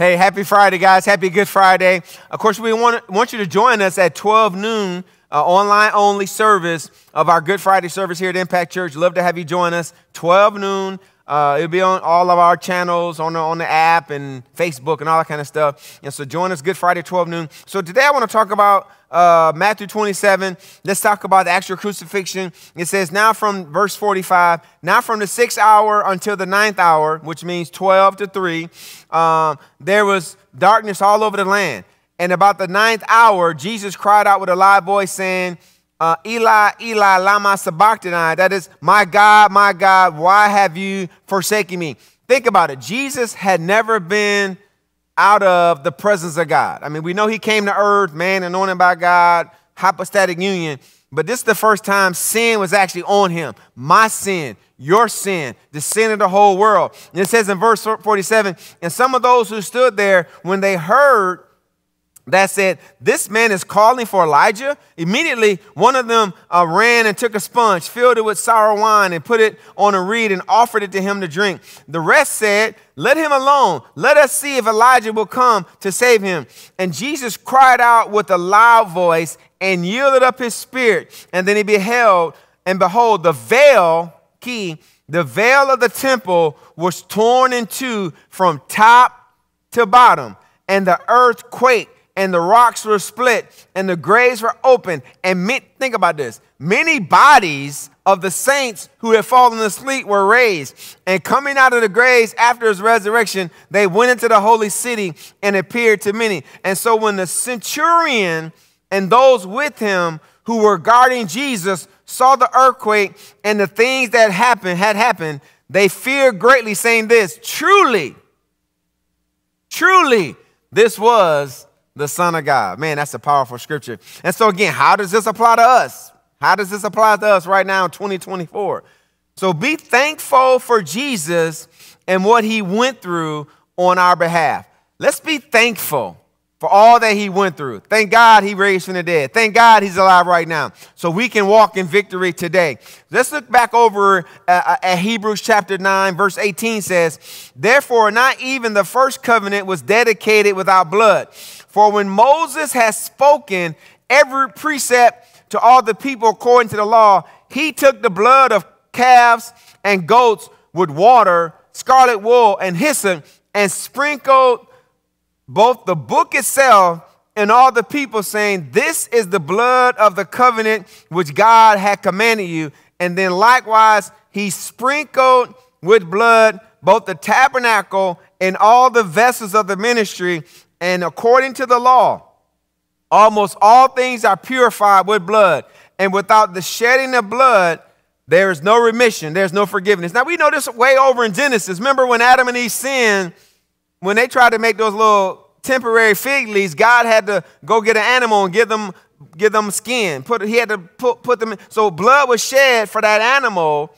Hey, happy Friday, guys. Happy Good Friday. Of course, we want, want you to join us at 12 noon, uh, online only service of our Good Friday service here at Impact Church. Love to have you join us. 12 noon. Uh, it'll be on all of our channels, on the, on the app and Facebook and all that kind of stuff. And so join us Good Friday, 12 noon. So today I want to talk about uh, Matthew 27. Let's talk about the actual crucifixion. It says, now from verse 45, now from the sixth hour until the ninth hour, which means 12 to 3, um, there was darkness all over the land. And about the ninth hour, Jesus cried out with a loud voice, saying, uh, Eli, Eli, lama sabachthani. That is, my God, my God, why have you forsaken me? Think about it. Jesus had never been out of the presence of God. I mean, we know he came to earth, man, anointed by God, hypostatic union, but this is the first time sin was actually on him. My sin, your sin, the sin of the whole world. And it says in verse 47 and some of those who stood there, when they heard that said, This man is calling for Elijah. Immediately, one of them uh, ran and took a sponge, filled it with sour wine, and put it on a reed and offered it to him to drink. The rest said, Let him alone. Let us see if Elijah will come to save him. And Jesus cried out with a loud voice and yielded up his spirit. And then he beheld, and behold, the veil, key, the veil of the temple was torn in two from top to bottom, and the earth quaked and the rocks were split and the graves were open. And think about this many bodies of the saints who had fallen asleep were raised. And coming out of the graves after his resurrection, they went into the holy city and appeared to many. And so when the centurion and those with him who were guarding Jesus saw the earthquake and the things that happened had happened, they feared greatly, saying this truly, truly, this was the Son of God. Man, that's a powerful scripture. And so, again, how does this apply to us? How does this apply to us right now in 2024? So, be thankful for Jesus and what he went through on our behalf. Let's be thankful for all that he went through. Thank God he raised from the dead. Thank God he's alive right now. So we can walk in victory today. Let's look back over uh, at Hebrews chapter 9, verse 18 says, Therefore, not even the first covenant was dedicated without blood. For when Moses has spoken every precept to all the people according to the law, he took the blood of calves and goats with water, scarlet wool, and hyssop, and sprinkled both the book itself and all the people, saying, This is the blood of the covenant which God had commanded you. And then likewise, he sprinkled with blood both the tabernacle and all the vessels of the ministry, and according to the law, almost all things are purified with blood. And without the shedding of blood, there is no remission, there's no forgiveness. Now we know this way over in Genesis. Remember when Adam and Eve sinned, when they tried to make those little temporary fig leaves, God had to go get an animal and give them give them skin. Put he had to put, put them in. So blood was shed for that animal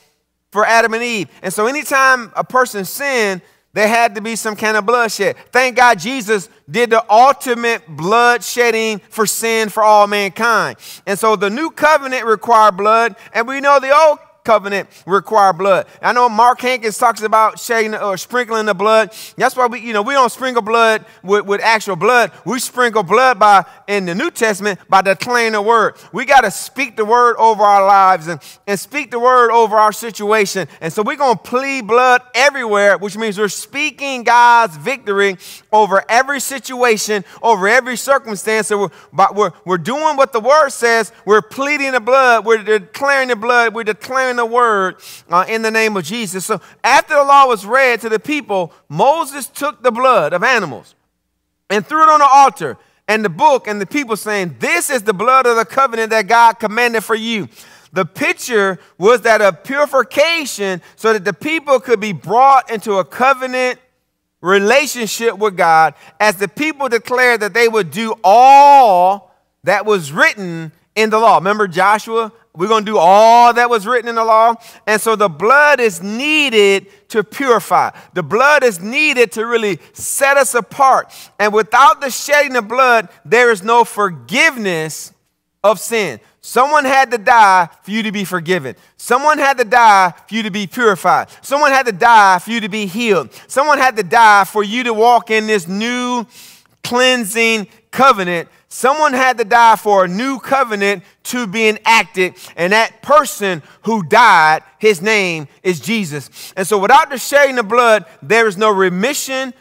for Adam and Eve. And so anytime a person sinned, there had to be some kind of bloodshed. Thank God Jesus did the ultimate bloodshedding for sin for all mankind. And so the new covenant required blood, and we know the old covenant require blood. I know Mark Hankins talks about shedding or sprinkling the blood. That's why we, you know, we don't sprinkle blood with, with actual blood. We sprinkle blood by in the New Testament by declaring the word. We got to speak the word over our lives and, and speak the word over our situation. And so we're going to plead blood everywhere, which means we're speaking God's victory over every situation, over every circumstance. So we're, we're, we're doing what the word says. We're pleading the blood. We're declaring the blood. We're declaring declaring the word uh, in the name of Jesus. So after the law was read to the people, Moses took the blood of animals and threw it on the altar and the book and the people saying, This is the blood of the covenant that God commanded for you. The picture was that of purification so that the people could be brought into a covenant relationship with God as the people declared that they would do all that was written in the law. Remember Joshua we're going to do all that was written in the law. And so the blood is needed to purify. The blood is needed to really set us apart. And without the shedding of blood, there is no forgiveness of sin. Someone had to die for you to be forgiven. Someone had to die for you to be purified. Someone had to die for you to be healed. Someone had to die for you to walk in this new cleansing covenant. Someone had to die for a new covenant to be enacted. And that person who died, his name is Jesus. And so without the shedding of blood, there is no remission.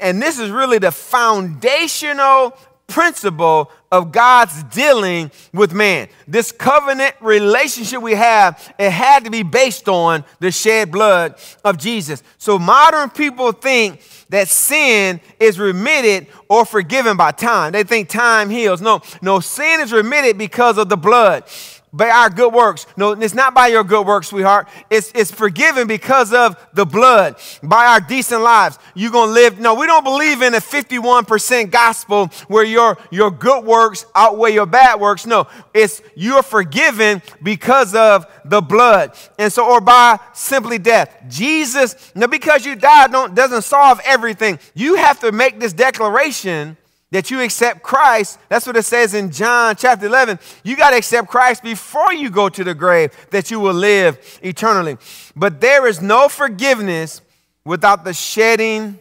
And this is really the foundational principle of God's dealing with man. This covenant relationship we have, it had to be based on the shed blood of Jesus. So modern people think that sin is remitted or forgiven by time. They think time heals. No, no, sin is remitted because of the blood by our good works. No, it's not by your good works, sweetheart. It's, it's forgiven because of the blood, by our decent lives. You're going to live. No, we don't believe in a 51% gospel where your, your good works outweigh your bad works. No, it's you're forgiven because of the blood. And so, or by simply death. Jesus, now because you died don't, doesn't solve everything. You have to make this declaration that you accept Christ. That's what it says in John chapter 11. You got to accept Christ before you go to the grave, that you will live eternally. But there is no forgiveness without the shedding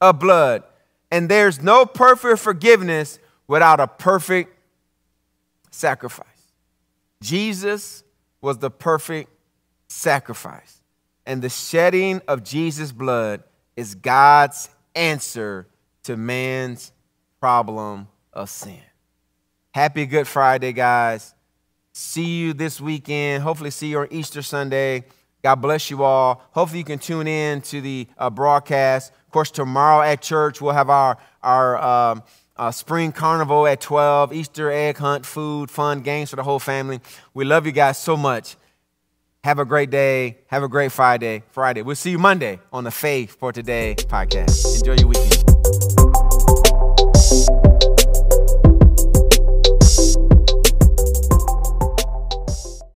of blood. And there's no perfect forgiveness without a perfect sacrifice. Jesus was the perfect sacrifice. And the shedding of Jesus' blood is God's answer to man's problem of sin. Happy Good Friday, guys. See you this weekend. Hopefully, see you on Easter Sunday. God bless you all. Hopefully, you can tune in to the uh, broadcast. Of course, tomorrow at church, we'll have our, our um, uh, spring carnival at 12, Easter egg hunt, food, fun, games for the whole family. We love you guys so much. Have a great day. Have a great Friday. Friday. We'll see you Monday on the Faith for Today podcast. Enjoy your weekend. Thank.